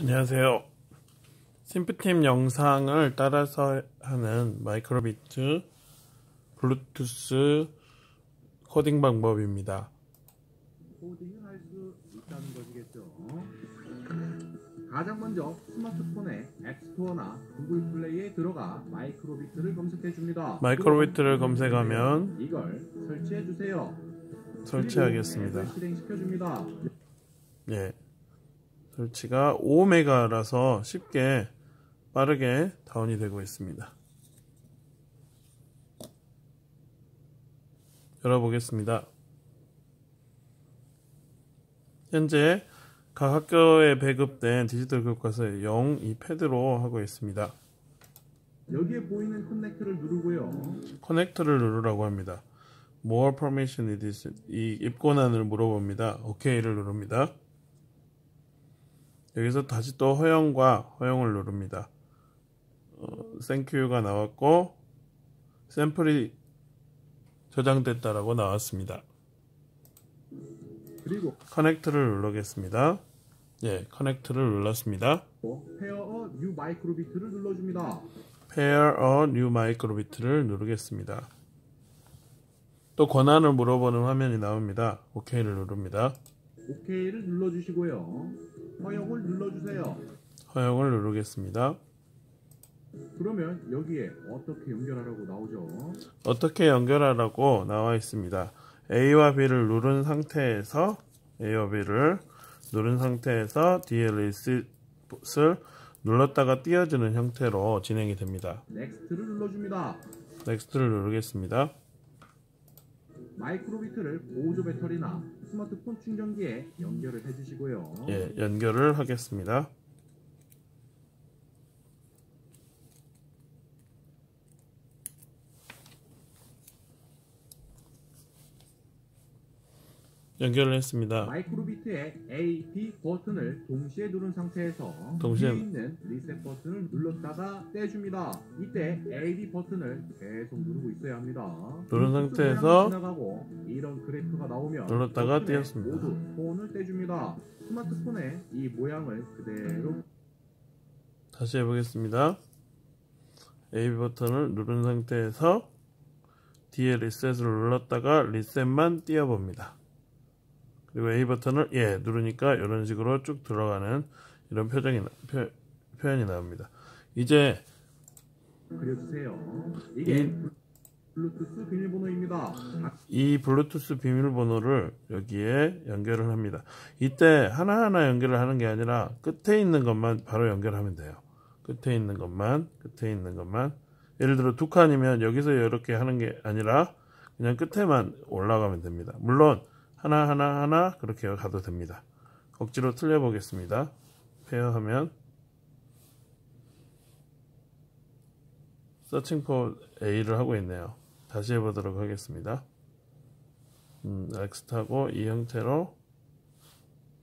안녕하세요. 심프팀 영상을 따라서 하는 마이크로비트 블루투스 코딩 방법입니다. 코딩을 할 수 있다는 것이겠죠. 가장 먼저 스마트폰의 앱스토어나 구글 플레이에 들어가 마이크로비트를 검색해 줍니다. 마이크로비트를 검색하면 이걸 설치해 주세요. 설치하겠습니다. 실행시켜 줍니다. 예. 설치가 5메가라서 쉽게 빠르게 다운이 되고 있습니다. 열어보겠습니다. 현재 각 학교에 배급된 디지털 교과서의 0, 이 패드로 하고 있습니다. 여기에 보이는 커넥트를 누르고요. 커넥트를 누르라고 합니다. More permission is 이 입권한을 물어봅니다. OK를 누릅니다. 여기서 다시 또 허용과 허용을 누릅니다. 어, Thank you가 나왔고 샘플이 저장됐다라고 나왔습니다. 그리고 connect를 누르겠습니다. 예, connect를 눌렀습니다. pair new 마이크로비트를 눌러줍니다. Pair a new microbit를 누르겠습니다. 또 권한을 물어보는 화면이 나옵니다. OK를 누릅니다. OK를 눌러주시고요. 허용을 눌러주세요. 허용을 누르겠습니다. 그러면 여기에 어떻게 연결하라고 나오죠? 어떻게 연결하라고 나와 있습니다. A와 B를 누른 상태에서 A와 B를 누른 상태에서 DLS를 눌렀다가 띄어주는 형태로 진행이 됩니다. next를 눌러줍니다. next를 누르겠습니다. 마이크로비트를 보조 배터리나 스마트폰 충전기에 연결을 해주시고요. 예, 연결을 하겠습니다. 연결을 했습니다. 마이크로비트의 A, B 버튼을 동시에 누른 상태에서 동시에- 있는 리셋 버튼을 눌렀다가 떼줍니다. 이때 A, B 버튼을 계속 누르고 있어야 합니다. 누른 블루투스 상태에서 지나가고 이런 그래프가 나오면 눌렀다가 버튼에 띄었습니다. 모두 폰을 떼줍니다. 스마트폰에 이 모양을 그대로 다시 해보겠습니다. A 버튼을 누른 상태에서 뒤에 리셋을 눌렀다가 리셋만 띄워봅니다. 그리고 A 버튼을 예 누르니까 이런 식으로 쭉 들어가는 이런 표정이 나- 표, 표현이 나옵니다. 이제 그려주세요. 이게 이- 블루투스 비밀번호입니다. 이 블루투스 비밀번호를 여기에 연결을 합니다. 이때 하나하나 연결을 하는 게 아니라 끝에 있는 것만 바로 연결하면 돼요. 끝에 있는 것만, 끝에 있는 것만. 예를 들어 두 칸이면 여기서 이렇게 하는 게 아니라 그냥 끝에만 올라가면 됩니다. 물론 하나하나 하나 그렇게 가도 됩니다. 억지로 틀려 보겠습니다. 페어하면 서칭 포 A를 하고 있네요. 다시 해보도록 하겠습니다. 음, next하고 이 형태로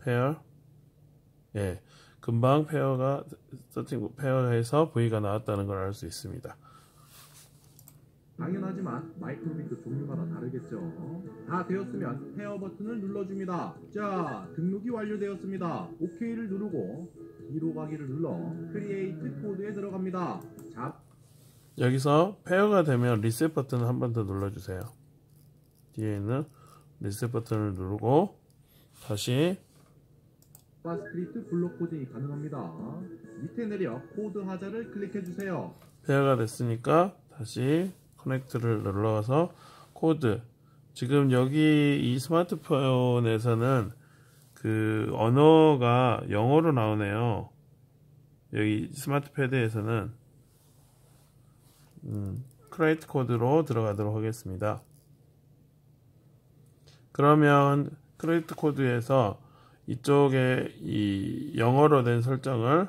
pair 예 금방 pair가 searching pair해서 V가 나왔다는 걸 알 수 있습니다. 당연하지만 마이크로비트 종류마다 다르겠죠. 다 되었으면 pair 버튼을 눌러줍니다. 자, 등록이 완료되었습니다. OK를 누르고 뒤로 가기를 눌러 create code에 들어갑니다. 자, 여기서 pair가 되면 리셋 버튼을 한 번 더 눌러주세요. 뒤에 있는 리셋 버튼을 누르고 다시 자바스크립트 블록 코딩이 가능합니다. 밑에 내려 코드 하자를 클릭해 주세요. pair가 됐으니까 다시 connect를 눌러서 코드 지금 여기 이 스마트폰에서는 그 언어가 영어로 나오네요. 여기 스마트 패드에서는 음, create code로 들어가도록 하겠습니다. 그러면 create code에서 이쪽에 이 영어로 된 설정을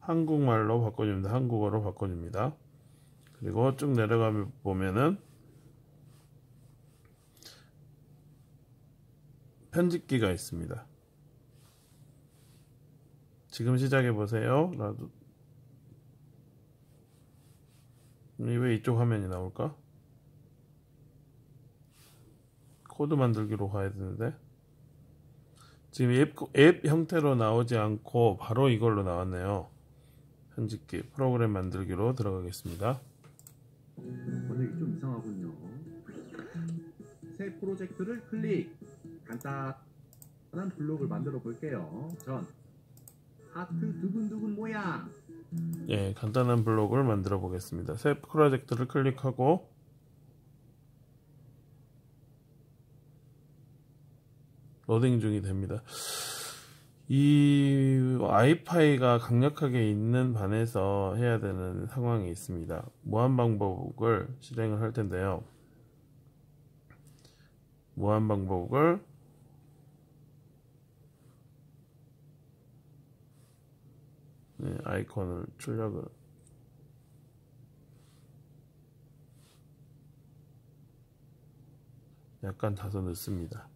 한국말로 바꿔줍니다. 한국어로 바꿔줍니다. 그리고 쭉 내려가 보면은 편집기가 있습니다. 지금 시작해 보세요. 라도 왜 이쪽 화면이 나올까? 코드 만들기로 가야 되는데 지금 앱, 앱 형태로 나오지 않고 바로 이걸로 나왔네요. 편집기 프로그램 만들기로 들어가겠습니다. 번역이 좀 이상하군요. 새 프로젝트를 클릭. 간단한 블록을 만들어 볼게요. 전 하트 두근두근 모양. 예, 간단한 블록을 만들어 보겠습니다. 새 프로젝트를 클릭하고 로딩 중이 됩니다. 이 와이파이가 강력하게 있는 반에서 해야 되는 상황이 있습니다. 무한 방법을 실행을 할 텐데요. 무한 방법을 네, 아이콘을 출력을 약간 다소 늦습니다.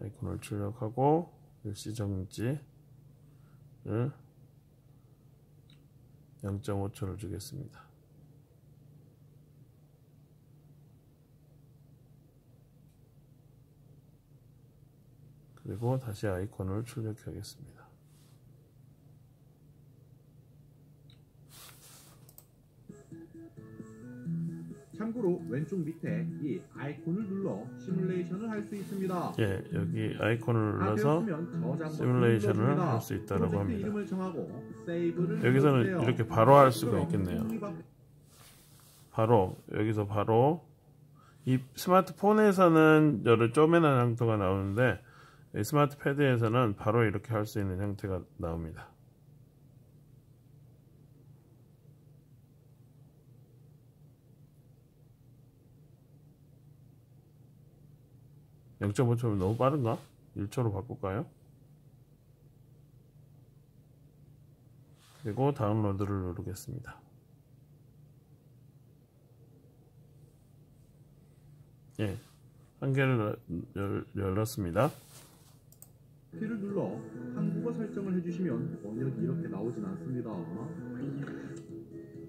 아이콘을 출력하고 일시정지를 0.5초를 주겠습니다. 그리고 다시 아이콘을 출력하겠습니다. 참고로 왼쪽 밑에 이 아이콘을 눌러 시뮬레이션을 할 수 있습니다. 예, 여기 아이콘을 다 눌러서 시뮬레이션을. 할 수 있다라고 프로젝트 합니다. 여기서는 눌러주세요. 이렇게 바로 할 수가 있겠네요. 바로 여기서 바로 이 스마트폰에서는 여러 쪼매난 형태가 나오는데 이 스마트 패드에서는 바로 이렇게 할 수 있는 형태가 나옵니다. (0.5초면) 너무 빠른가? (1초로) 바꿀까요? 그리고 다운로드를 누르겠습니다. 예, 한 개를 열, 열었습니다. 키를 눌러 한국어 설정을 해주시면 번역이 이렇게 나오진 않습니다.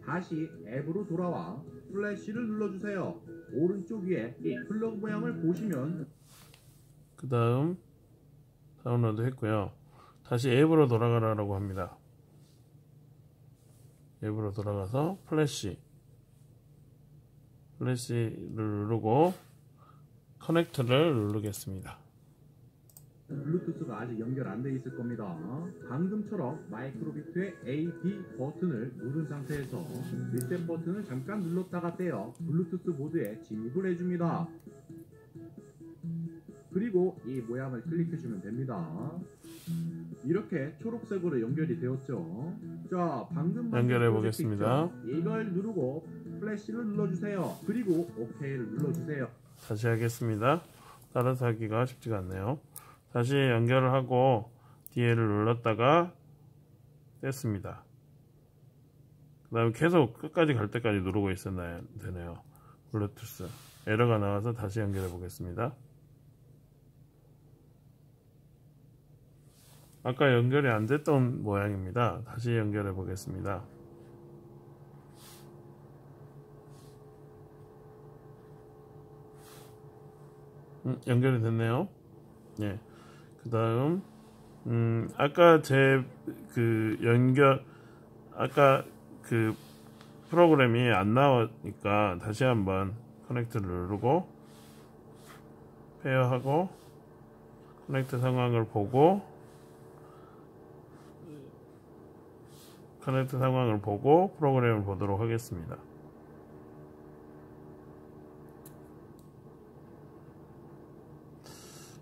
다시 앱으로 돌아와 플래시를 눌러주세요. 오른쪽 위에 이 블럭 모양을 보시면 그 다음 다운로드 했고요. 다시 앱으로 돌아가라고 합니다. 앱으로 돌아가서 플래시 플래시를 누르고 connect를 누르겠습니다. 블루투스가 아직 연결 안 돼 있을 겁니다. 방금처럼 마이크로비트의 A, B 버튼을 누른 상태에서 리셋 버튼을 잠깐 눌렀다가 떼어 블루투스 모드에 진입을 해줍니다. 그리고 이 모양을 클릭해주면 됩니다. 이렇게 초록색으로 연결이 되었죠. 자, 방금 연결해 보겠습니다. 이걸 누르고 플래시를 눌러주세요. 그리고 OK를 눌러주세요. 다시 하겠습니다. 따라서 하기가 쉽지가 않네요. 다시 연결을 하고 DL을 눌렀다가 뗐습니다. 그 다음에 계속 끝까지 갈 때까지 누르고 있었나야 되네요. 블루투스. 에러가 나와서 다시 연결해 보겠습니다. 아까 연결이 안 됐던 모양입니다. 다시 연결해 보겠습니다. 음, 연결이 됐네요. 예. 그 다음, 음, 아까 제 그 연결, 아까 그 프로그램이 안 나오니까 다시 한번 connect를 누르고, pair하고, connect 상황을 보고, connect 상황을 보고 프로그램을 보도록 하겠습니다.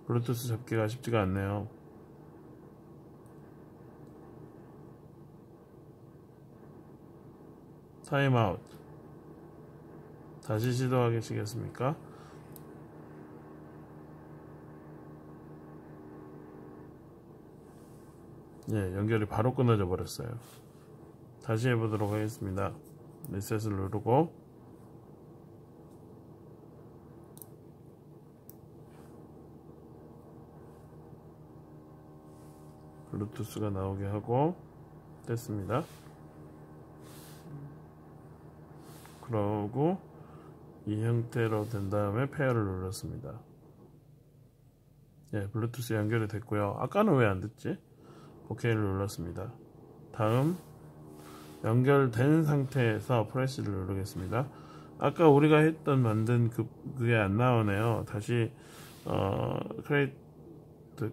블루투스 잡기가 쉽지가 않네요. 타임아웃. 다시 시도하시겠습니까? 예, 연결이 바로 끊어져 버렸어요. 다시 해보도록 하겠습니다. 리셋을 누르고 블루투스가 나오게 하고 됐습니다. 그러고 이 형태로 된 다음에 페어를 눌렀습니다. 예, 블루투스 연결이 됐고요. 아까는 왜 안 됐지? OK를 눌렀습니다. 다음 연결된 상태에서 프레시를 누르겠습니다. 아까 우리가 했던 만든 그, 그게 안 나오네요. 다시 어, create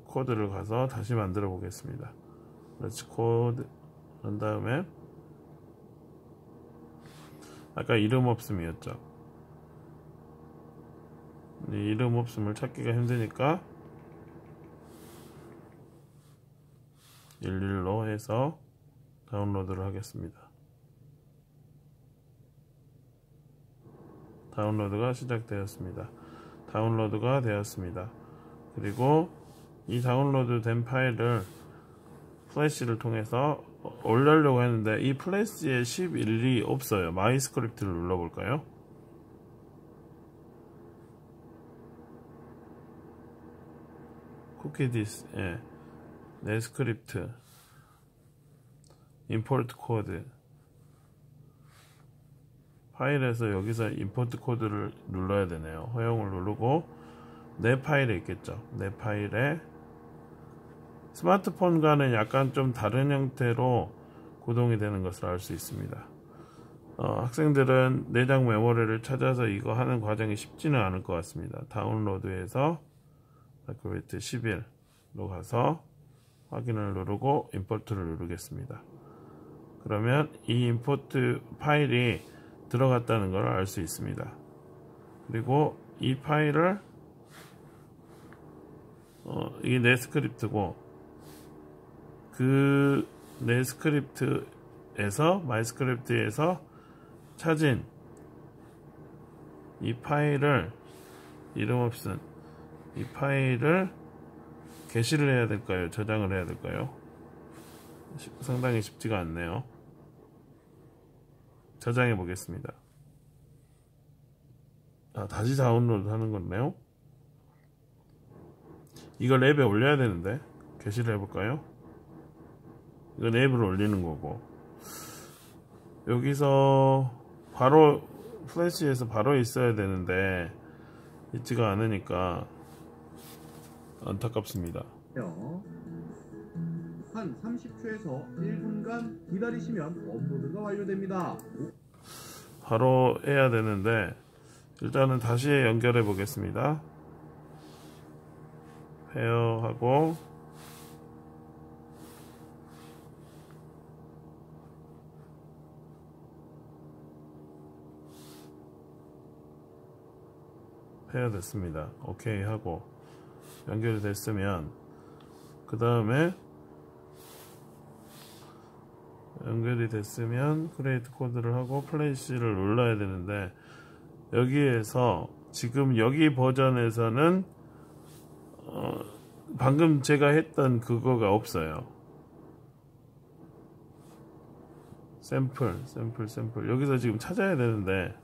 code를 가서 다시 만들어 보겠습니다. let's code 한 다음에 아까 이름 없음이었죠. 이름 없음을 찾기가 힘드니까 11로 해서 다운로드를 하겠습니다. 다운로드가 시작되었습니다. 다운로드가 되었습니다. 그리고 이 다운로드 된 파일을 플래시를 통해서 올리려고 했는데 이 플래시에 11이 없어요. my script를 눌러볼까요? cookie this, 예. 내 스크립트, import code, 파일에서 여기서 임포트 코드를 눌러야 되네요. 허용을 누르고 내 파일에 있겠죠. 내 파일에 스마트폰과는 약간 좀 다른 형태로 구동이 되는 것을 알 수 있습니다. 어, 학생들은 내장 메모리를 찾아서 이거 하는 과정이 쉽지는 않을 것 같습니다. 다운로드해서 다큐멘트 11로 가서 확인을 누르고 임포트를 누르겠습니다. 그러면 이 import 파일이 들어갔다는 걸 알 수 있습니다. 그리고 이 파일을 어, 이게 내 스크립트고 그 내 스크립트에서 my script에서 찾은 이 파일을 이름 없은 이 파일을 게시를 해야 될까요? 저장을 해야 될까요? 상당히 쉽지가 않네요. 저장해 보겠습니다. 아, 다시 다운로드 하는 건데요. 이거 랩에 올려야 되는데 게시를 해볼까요? 이거 랩을 올리는 거고 여기서 바로 플래시에서 바로 있어야 되는데 있지가 않으니까 안타깝습니다. 한 30초에서 1분간 기다리시면 업로드가 완료됩니다. 바로 해야 되는데 일단은 다시 연결해 보겠습니다. 페어하고 pair 됐습니다. 오케이 하고 연결이 됐으면 그 다음에 연결이 됐으면 create code를 하고 flash를 눌러야 되는데 여기에서 지금 여기 버전에서는 어, 방금 제가 했던 그거가 없어요. 샘플 샘플 샘플 여기서 지금 찾아야 되는데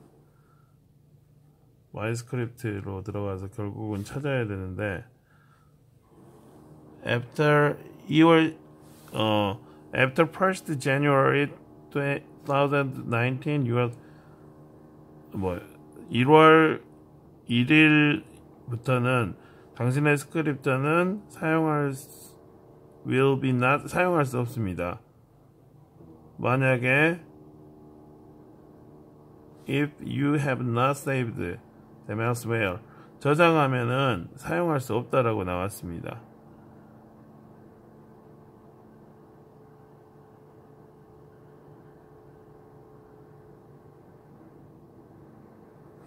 my script로 들어가서 결국은 찾아야 되는데 after 2월 어 After 1st January 2019, 6월 뭐 1월 1일부터는 당신의 스크립트는 사용할 will be not 사용할 수 없습니다. 만약에 if you have not saved them elsewhere 저장하면은 사용할 수 없다라고 나왔습니다.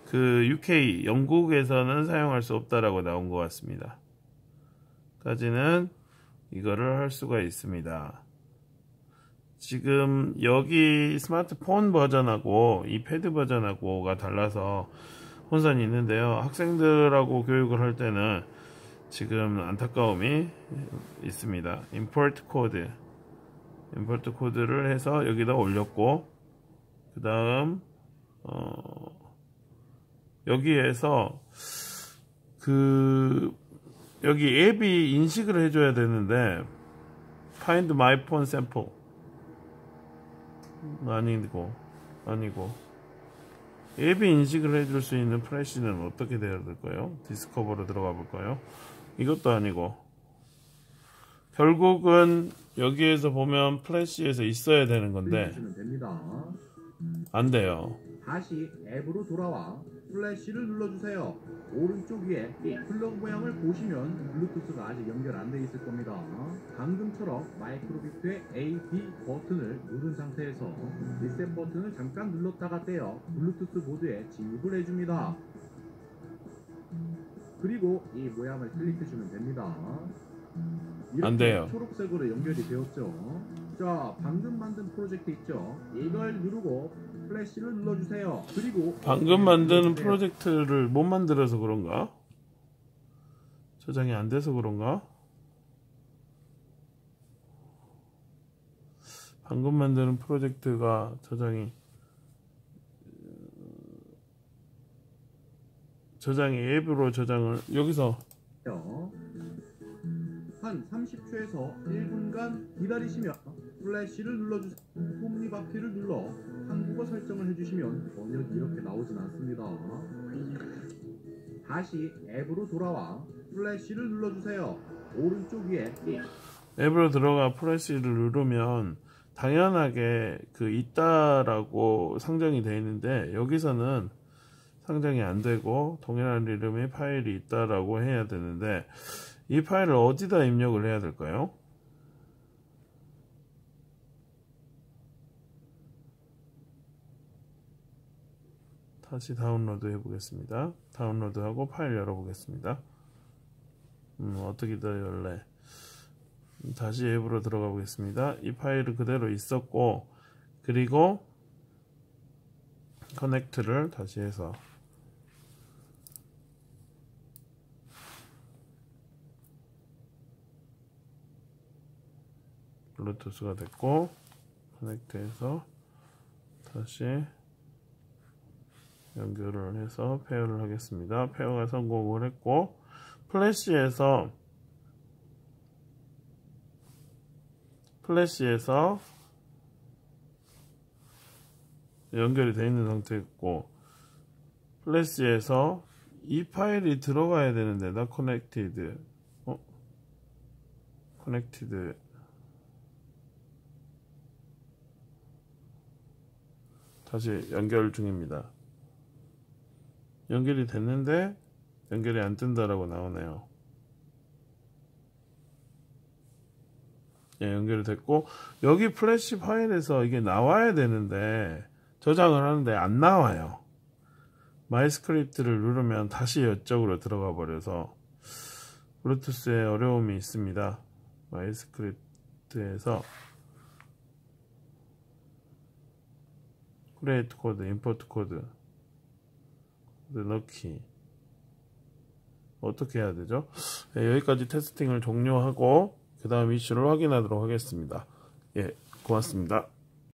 그 UK 영국에서는 사용할 수 없다라고 나온 것 같습니다. 까지는 이거를 할 수가 있습니다. 지금 여기 스마트폰 버전하고 이 패드 버전하고가 달라서 혼선이 있는데요. 학생들하고 교육을 할 때는 지금 안타까움이 있습니다. import code import code를 해서 여기다 올렸고 그 다음 어 여기에서 그 여기 앱이 인식을 해줘야 되는데 find my phone sample 아니고 아니고 앱이 인식을 해줄 수 있는 flash는 어떻게 되어야 될까요? discover로 들어가 볼까요? 이것도 아니고 결국은 여기에서 보면 flash에서 있어야 되는 건데. 안 돼요. 다시 앱으로 돌아와 flash를 눌러주세요. 오른쪽 위에 이 플러그 모양을 보시면 블루투스가 아직 연결 안 돼 있을 겁니다. 방금처럼 마이크로비트의 A, B 버튼을 누른 상태에서 리셋 버튼을 잠깐 눌렀다가 떼어 블루투스 보드에 진입을 해줍니다. 그리고 이 모양을 클릭해주면 됩니다. 안 돼요. 초록색으로 연결이 되었죠. 자, 방금 만든 프로젝트 있죠? 이걸 누르고 플래시를 눌러주세요. 그리고 방금 만드는 눌러주세요. 프로젝트를 못 만들어서 그런가? 저장이 안 돼서 그런가? 방금 만드는 프로젝트가 저장이 저장이 앱으로 저장을 여기서 한 30초에서 1분간 기다리시면 플래시를 눌러주세요. 톱니바퀴를 눌러 한국어 설정을 해주시면 번역이 이렇게 나오진 않습니다. 다시 앱으로 돌아와 플래시를 눌러주세요. 오른쪽 위에 이 앱으로 들어가 프레시를 누르면 당연하게 그 있다라고 상정이 되어 있는데 여기서는 상정이 안 되고 동일한 이름의 파일이 있다라고 해야 되는데 이 파일을 어디다 입력을 해야 될까요? 다시 다운로드 해보겠습니다. 다운로드하고 파일 열어보겠습니다. 음, 어떻게 더 열래? 다시 앱으로 들어가 보겠습니다. 이 파일은 그대로 있었고 그리고 커넥트를 다시 해서 블루투스가 됐고 connect해서 다시 연결을 해서 pair를 하겠습니다. pair가 성공을 했고 flash에서 flash에서 연결이 되어 있는 상태였고 flash에서 이 파일이 들어가야 되는데 not connected 어? connected 다시 연결 중입니다. 연결이 됐는데 연결이 안 뜬다라고 나오네요. 예, 연결이 됐고 여기 플래시 파일에서 이게 나와야 되는데 저장을 하는데 안 나와요. my script를 누르면 다시 이쪽으로 들어가 버려서 블루투스에 어려움이 있습니다. my script에서 create code, import code 넣기 어떻게 해야 되죠? 네, 여기까지 testing을 종료하고 그 다음 이슈를 확인하도록 하겠습니다. 예, 고맙습니다.